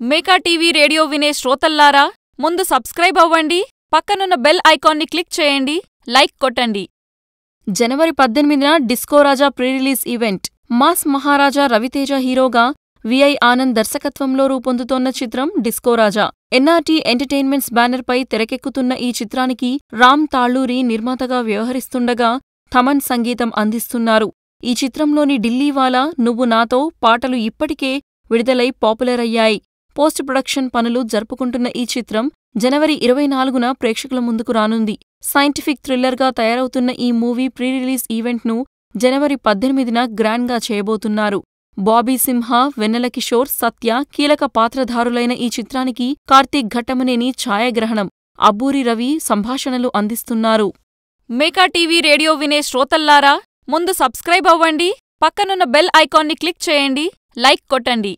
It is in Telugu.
మేకా టీవీ రేడియో వినే శ్రోతల్లారా ముందు సబ్స్క్రైబ్ అవ్వండి పక్కనున్న బెల్ ఐకాన్ని క్లిక్ చేయండి లైక్ కొట్టండి. జనవరి పద్దెనిమిదిన Disco Raja pre release event mass Maharaja Ravi Teja హీరోగా విఐ ఆనంద్ దర్శకత్వంలో రూపొందుతోన్న చిత్రం డిస్కోరాజా ఎన్ఆర్టీ ఎంటర్టైన్మెంట్స్ బ్యానర్పై తెరకెక్కుతున్న ఈ చిత్రానికి రామ్ తాళ్ళూరి నిర్మాతగా వ్యవహరిస్తుండగా థమన్ సంగీతం అందిస్తున్నారు. ఈ చిత్రంలోని ఢిల్లీవాలా నువ్వు నాతో పాటలు ఇప్పటికే విడుదలై పాపులర్ అయ్యాయి. పోస్ట్ ప్రొడక్షన్ పనులు జరుపుకుంటున్న ఈ చిత్రం జనవరి ఇరవై నాలుగున ప్రేక్షకుల ముందుకు రానుంది. సైంటిఫిక్ థ్రిల్లర్గా తయారవుతున్న ఈ మూవీ ప్రీ రిలీజ్ ఈవెంట్ను జనవరి పద్దెనిమిదిన గ్రాండ్గా చేయబోతున్నారు. బాబీ సింహ వెన్నెల కిషోర్ సత్య కీలక పాత్రధారులైన ఈ చిత్రానికి కార్తీక్ ఘట్టమనేని ఛాయాగ్రహణం అబ్బూరి రవి సంభాషణలు అందిస్తున్నారు. మేకా టీవీ రేడియో వినే శ్రోతల్లారా ముందు సబ్స్క్రైబ్ అవ్వండి పక్కనున్న బెల్ ఐకాన్ని క్లిక్ చేయండి లైక్ కొట్టండి.